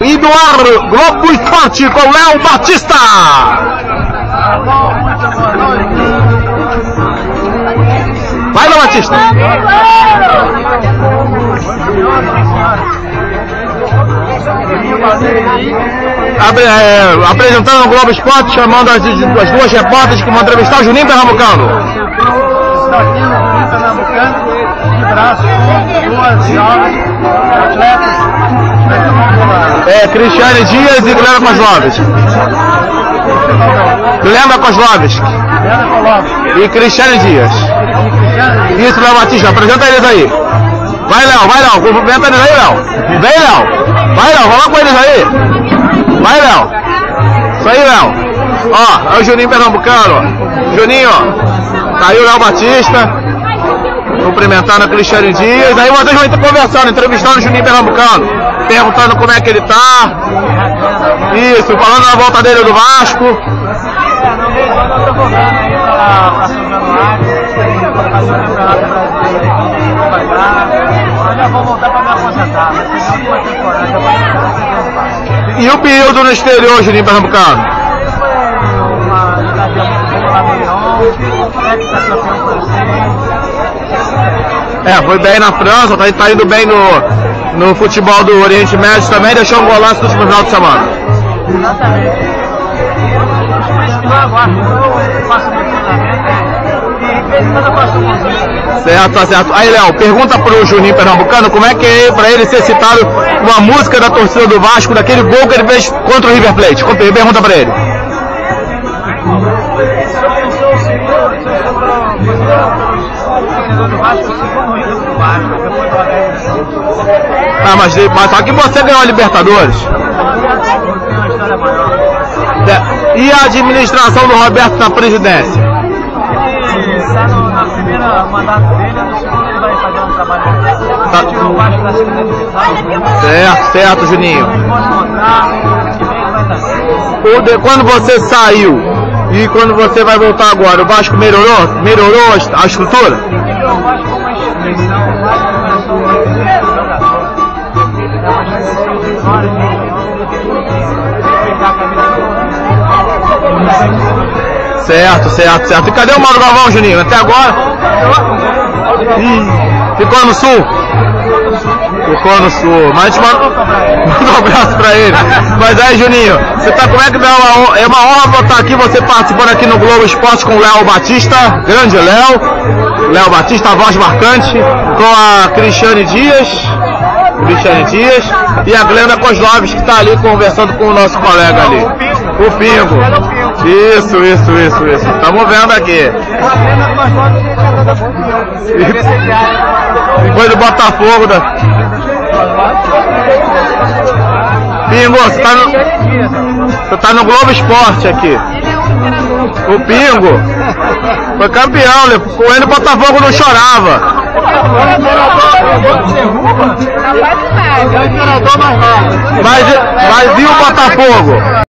E no ar, Globo Esporte com Léo Batista. Vai, Léo Batista. Abre, é, apresentando o Globo Esporte, chamando as, as duas repórteres que vão entrevistar o Juninho Pernambucano. Estou aqui no Rio Pernambucano, de braço, duas jovens, atletas, É, Cristiane Dias e Guilherme Kozlovski. Guilherme Kozlovski e Cristiane Dias. Isso, Léo Batista, apresenta eles aí. Vai, Léo, vai, Léo, cumprimenta eles aí, Léo. Vem, Léo. Vai, Léo, fala com eles aí. Vai, Léo. Isso aí, Léo. Ó, é o Juninho Pernambucano. Juninho, ó. Aí o Léo Batista. Cumprimentando a Cristiane Dias. Aí vocês vão estar conversando, entrevistando o Juninho Pernambucano. Perguntando como é que ele tá. Isso, falando da volta dele do Vasco. o. E o período no exterior, Juninho Pernambucano? Foi uma muito boa Lyon, ex-campeão francês. É, foi bem na França, tá, tá indo bem no, no futebol do Oriente Médio também, deixou um golaço no último final de semana. Certo, tá certo. Aí, Léo, pergunta pro Juninho Pernambucano como é que é pra ele ser citado uma música da torcida do Vasco, daquele gol que ele fez contra o River Plate. Pergunta pra ele. Se o Vasco, depois do. Ah, mas, mas só que você ganhou a Libertadores. E a administração do Roberto na presidência? Ele está na primeira mandato dele, no segundo ele vai fazer um trabalho. Tá. Tirou o Vasco da segunda divisão. Certo, certo, Juninho. O de- quando você saiu e quando você vai voltar agora, o Vasco melhorou? Melhorou a, estrutura? Melhorou o Vasco como uma instituição, o Vasco é uma jogador. É uma instituição Certo, certo, certo. E cadê o Mauro Galvão, Juninho? Até agora? Ih, ficou no sul? Ficou no sul. Mas a gente manda, manda um abraço pra ele. Mas aí, Juninho, você tá, como é que dá uma? É uma honra estar aqui, você participando aqui no Globo Esporte com o Léo Batista, grande Léo. Léo Batista, voz marcante, com a Cristiane Dias. Cristiane Dias e a Glenda Kozlovski que está ali conversando com o nosso colega ali. O Pingo. Isso, isso, isso, isso. Estamos vendo aqui. Depois do Botafogo da. Pingo, você tá no. Você tá no Globo Esporte aqui. O Pingo foi campeão, né? com ele o Botafogo não chorava. Mas, mas e o Botafogo?